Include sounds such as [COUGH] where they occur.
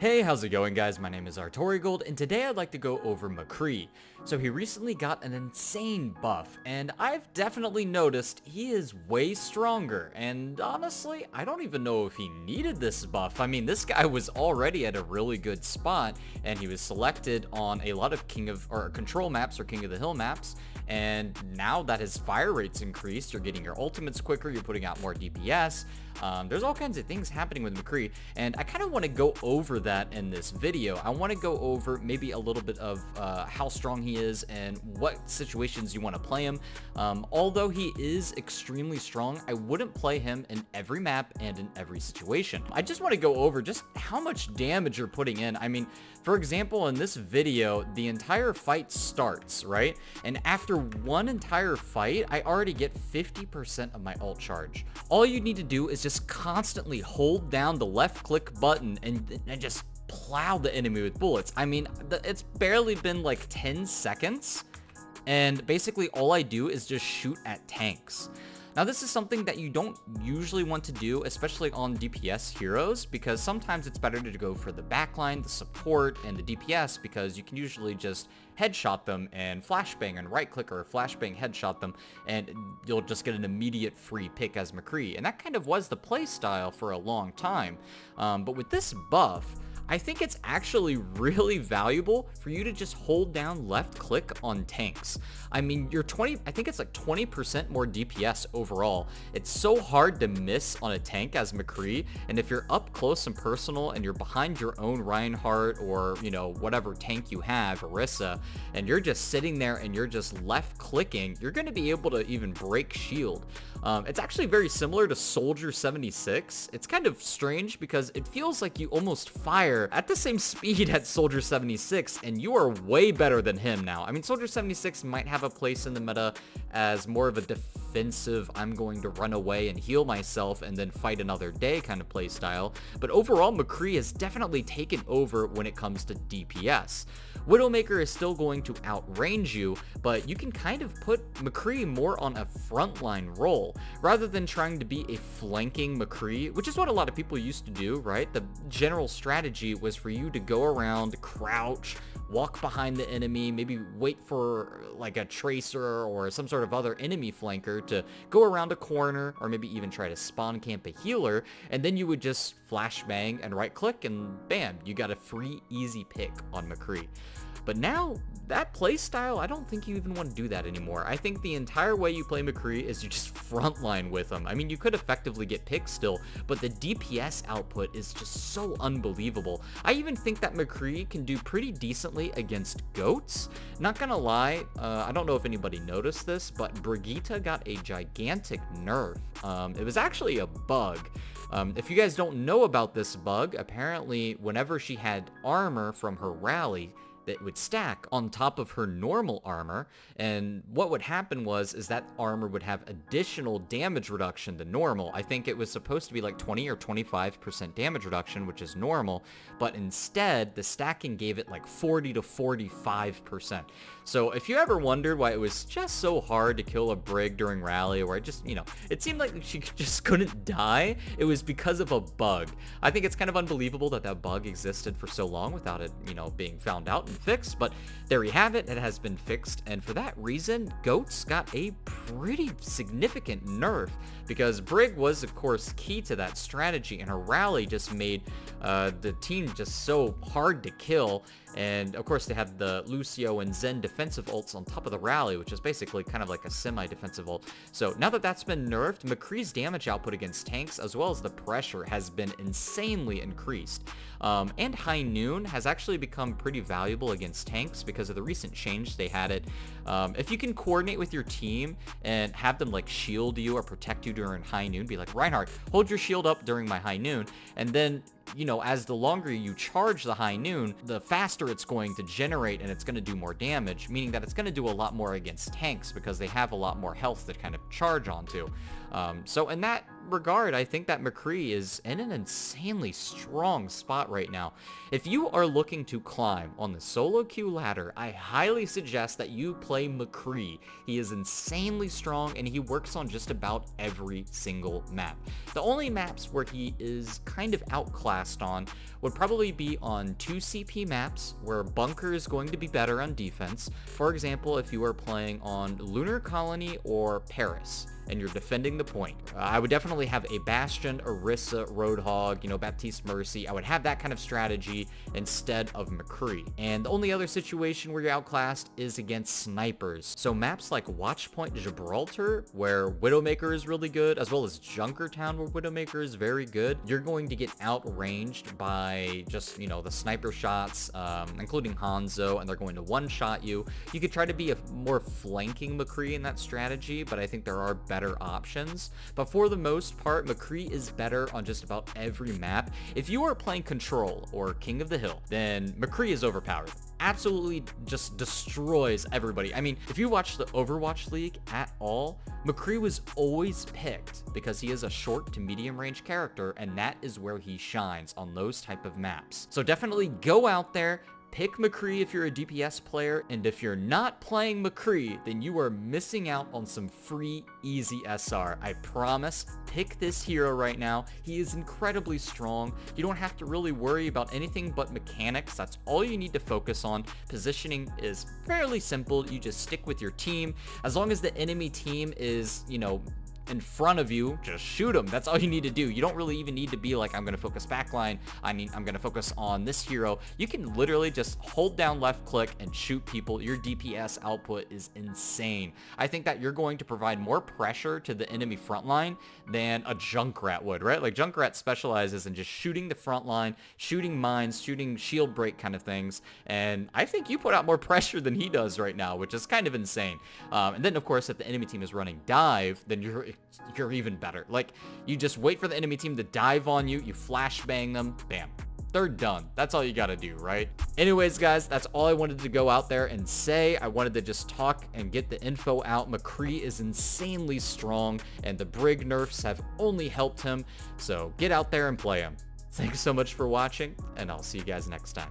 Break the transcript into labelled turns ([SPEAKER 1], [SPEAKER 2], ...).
[SPEAKER 1] Hey, how's it going guys? My name is Artorigold, and today I'd like to go over McCree. So he recently got an insane buff, and I've definitely noticed he is way stronger, and honestly, I don't even know if he needed this buff. I mean, this guy was already at a really good spot, and he was selected on a lot of King of, or Control maps or King of the Hill maps, and now that his fire rate's increased, you're getting your ultimates quicker, you're putting out more DPS, um, there's all kinds of things happening with McCree, and I kind of want to go over that in this video. I want to go over maybe a little bit of uh, how strong he is and what situations you want to play him. Um, although he is extremely strong, I wouldn't play him in every map and in every situation. I just want to go over just how much damage you're putting in. I mean, for example, in this video, the entire fight starts, right? And after one entire fight, I already get 50% of my ult charge. All you need to do is just constantly hold down the left click button and, and just plow the enemy with bullets. I mean, it's barely been like 10 seconds, and basically all I do is just shoot at tanks. Now this is something that you don't usually want to do, especially on DPS heroes, because sometimes it's better to go for the backline, the support, and the DPS, because you can usually just headshot them and flashbang and right click or flashbang headshot them, and you'll just get an immediate free pick as McCree. And that kind of was the playstyle for a long time. Um, but with this buff, I think it's actually really valuable for you to just hold down left click on tanks. I mean, you're 20, I think it's like 20% more DPS overall. It's so hard to miss on a tank as McCree, and if you're up close and personal and you're behind your own Reinhardt or, you know, whatever tank you have, Orisa, and you're just sitting there and you're just left clicking, you're going to be able to even break shield. Um, it's actually very similar to Soldier 76. It's kind of strange because it feels like you almost fire at the same speed [LAUGHS] as Soldier 76 and you are way better than him now. I mean, Soldier 76 might have a place in the meta as more of a defensive, I'm going to run away and heal myself and then fight another day kind of playstyle, but overall McCree has definitely taken over when it comes to DPS. Widowmaker is still going to outrange you, but you can kind of put McCree more on a frontline role, rather than trying to be a flanking McCree, which is what a lot of people used to do, right? The general strategy was for you to go around, crouch, walk behind the enemy, maybe wait for like a tracer or some sort of other enemy flanker to go around a corner or maybe even try to spawn camp a healer and then you would just flashbang and right click and bam, you got a free easy pick on McCree. But now, that playstyle, I don't think you even want to do that anymore. I think the entire way you play McCree is you just [LAUGHS] frontline with him. I mean, you could effectively get picks still, but the DPS output is just so unbelievable. I even think that McCree can do pretty decently against goats. Not gonna lie, uh, I don't know if anybody noticed this, but Brigitte got a gigantic nerf. Um, it was actually a bug. Um, if you guys don't know about this bug, apparently whenever she had armor from her rally, that would stack on top of her normal armor and what would happen was is that armor would have additional damage reduction to normal. I think it was supposed to be like 20 or 25% damage reduction which is normal but instead the stacking gave it like 40 to 45%. So if you ever wondered why it was just so hard to kill a Brig during rally or it just, you know, it seemed like she [LAUGHS] just couldn't die, it was because of a bug. I think it's kind of unbelievable that that bug existed for so long without it, you know, being found out fixed, but there you have it, it has been fixed, and for that reason, Goats got a pretty significant nerf, because Brig was, of course, key to that strategy, and her rally just made uh, the team just so hard to kill, and of course they had the Lucio and Zen defensive ults on top of the rally, which is basically kind of like a semi-defensive ult. So now that that's been nerfed, McCree's damage output against tanks, as well as the pressure, has been insanely increased. Um, and High Noon has actually become pretty valuable against tanks because of the recent change they had it. Um, if you can coordinate with your team and have them like shield you or protect you during High Noon, be like, Reinhardt, hold your shield up during my High Noon, and then you know, as the longer you charge the high noon, the faster it's going to generate and it's going to do more damage, meaning that it's going to do a lot more against tanks because they have a lot more health to kind of charge onto. Um, so in that regard, I think that McCree is in an insanely strong spot right now. If you are looking to climb on the solo queue ladder, I highly suggest that you play McCree. He is insanely strong and he works on just about every single map. The only maps where he is kind of outclassed on would probably be on 2 CP maps where Bunker is going to be better on defense. For example, if you are playing on Lunar Colony or Paris and you're defending the point. Uh, I would definitely have a Bastion, Orisa, Roadhog, you know, Baptiste Mercy. I would have that kind of strategy instead of McCree. And the only other situation where you're outclassed is against snipers. So maps like Watchpoint Gibraltar, where Widowmaker is really good, as well as Junkertown, where Widowmaker is very good, you're going to get outranged by just, you know, the sniper shots, um, including Hanzo, and they're going to one-shot you. You could try to be a more flanking McCree in that strategy, but I think there are better better options. But for the most part, McCree is better on just about every map. If you are playing Control or King of the Hill, then McCree is overpowered absolutely just destroys everybody. I mean, if you watch the Overwatch League at all, McCree was always picked because he is a short to medium range character and that is where he shines on those type of maps. So definitely go out there, Pick McCree if you're a DPS player, and if you're not playing McCree, then you are missing out on some free, easy SR. I promise, pick this hero right now. He is incredibly strong. You don't have to really worry about anything but mechanics. That's all you need to focus on. Positioning is fairly simple. You just stick with your team. As long as the enemy team is, you know, in front of you, just shoot them. That's all you need to do. You don't really even need to be like, I'm going to focus backline. I mean, I'm going to focus on this hero. You can literally just hold down left click and shoot people. Your DPS output is insane. I think that you're going to provide more pressure to the enemy front line than a Junkrat would, right? Like Junkrat specializes in just shooting the front line, shooting mines, shooting shield break kind of things. And I think you put out more [LAUGHS] pressure than he does right now, which is kind of insane. Um, and then, of course, if the enemy team is running dive, then you're you're even better. Like, you just wait for the enemy team to dive on you, you flashbang them, bam. They're done. That's all you gotta do, right? Anyways, guys, that's all I wanted to go out there and say. I wanted to just talk and get the info out. McCree is insanely strong, and the Brig nerfs have only helped him. So get out there and play him. Thanks so much for watching, and I'll see you guys next time.